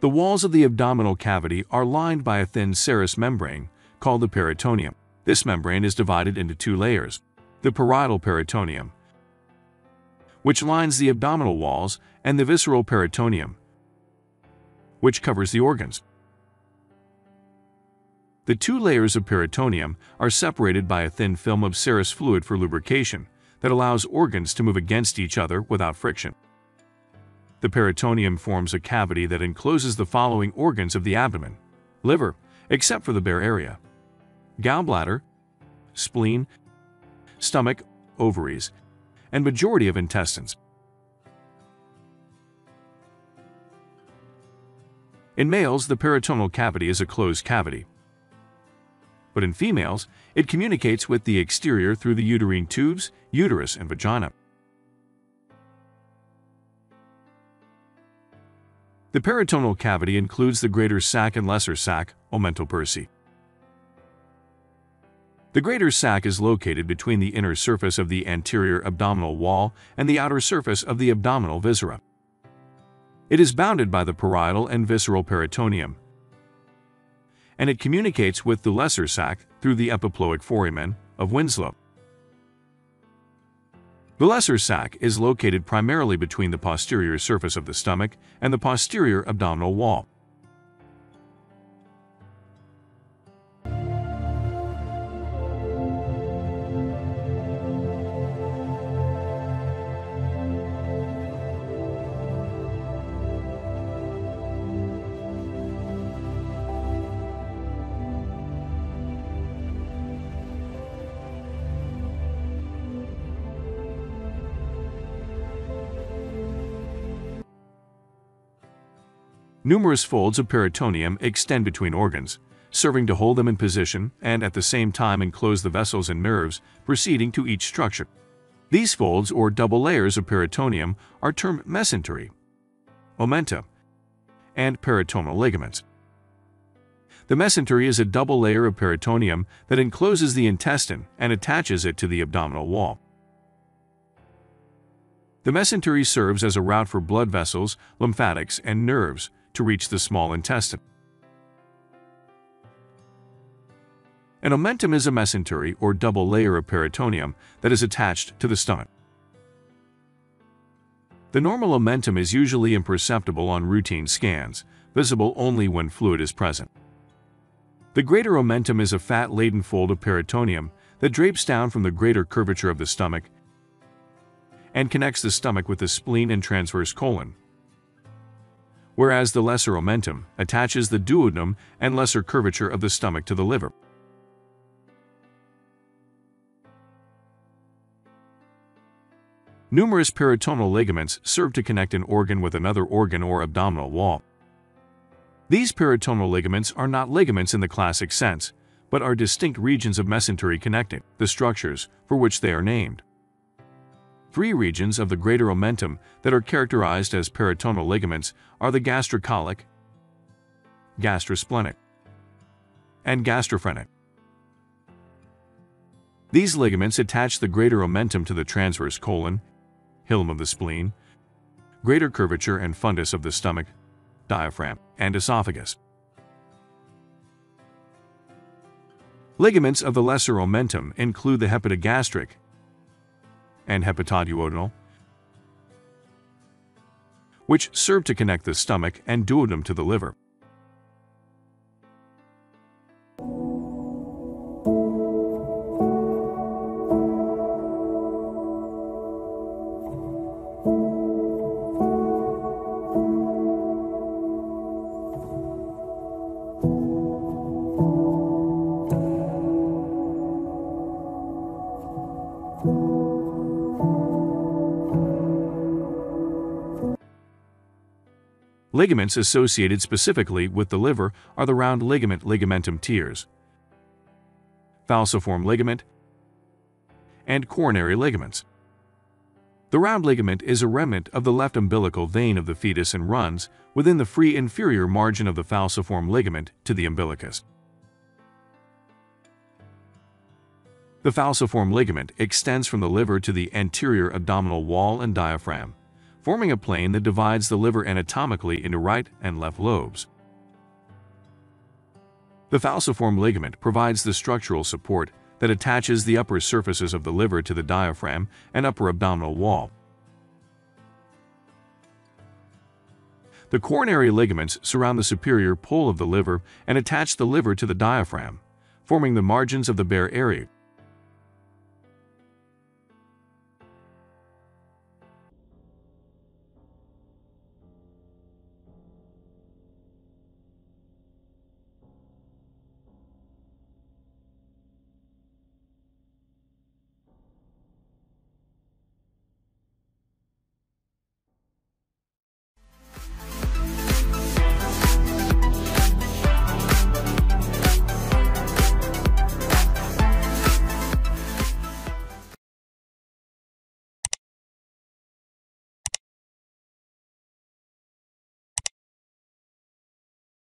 The walls of the abdominal cavity are lined by a thin serous membrane called the peritoneum. This membrane is divided into two layers. The parietal peritoneum, which lines the abdominal walls, and the visceral peritoneum, which covers the organs. The two layers of peritoneum are separated by a thin film of serous fluid for lubrication that allows organs to move against each other without friction. The peritoneum forms a cavity that encloses the following organs of the abdomen liver, except for the bare area, gallbladder, spleen, stomach, ovaries, and majority of intestines. In males, the peritoneal cavity is a closed cavity. But in females, it communicates with the exterior through the uterine tubes, uterus, and vagina. The peritoneal cavity includes the greater sac and lesser sac, omental bursa. The greater sac is located between the inner surface of the anterior abdominal wall and the outer surface of the abdominal viscera. It is bounded by the parietal and visceral peritoneum, and it communicates with the lesser sac through the epiploic foramen of Winslow. The lesser sac is located primarily between the posterior surface of the stomach and the posterior abdominal wall. Numerous folds of peritoneum extend between organs, serving to hold them in position and at the same time enclose the vessels and nerves proceeding to each structure. These folds or double layers of peritoneum are termed mesentery, omenta, and peritoneal ligaments. The mesentery is a double layer of peritoneum that encloses the intestine and attaches it to the abdominal wall. The mesentery serves as a route for blood vessels, lymphatics, and nerves, to reach the small intestine. An omentum is a mesentery or double layer of peritoneum that is attached to the stomach. The normal omentum is usually imperceptible on routine scans, visible only when fluid is present. The greater omentum is a fat-laden fold of peritoneum that drapes down from the greater curvature of the stomach and connects the stomach with the spleen and transverse colon, whereas the lesser omentum attaches the duodenum and lesser curvature of the stomach to the liver. Numerous peritoneal ligaments serve to connect an organ with another organ or abdominal wall. These peritoneal ligaments are not ligaments in the classic sense, but are distinct regions of mesentery connecting the structures for which they are named. Three regions of the greater omentum that are characterized as peritoneal ligaments are the gastrocolic, gastrosplenic, and gastrophrenic. These ligaments attach the greater omentum to the transverse colon, hilum of the spleen, greater curvature and fundus of the stomach, diaphragm, and esophagus. Ligaments of the lesser omentum include the hepatogastric, and hepatoduodenal, which serve to connect the stomach and duodenum to the liver. Ligaments associated specifically with the liver are the round ligament ligamentum teres, falciform ligament, and coronary ligaments. The round ligament is a remnant of the left umbilical vein of the fetus and runs within the free inferior margin of the falciform ligament to the umbilicus. The falciform ligament extends from the liver to the anterior abdominal wall and diaphragm, forming a plane that divides the liver anatomically into right and left lobes. The falciform ligament provides the structural support that attaches the upper surfaces of the liver to the diaphragm and upper abdominal wall. The coronary ligaments surround the superior pole of the liver and attach the liver to the diaphragm, forming the margins of the bare area.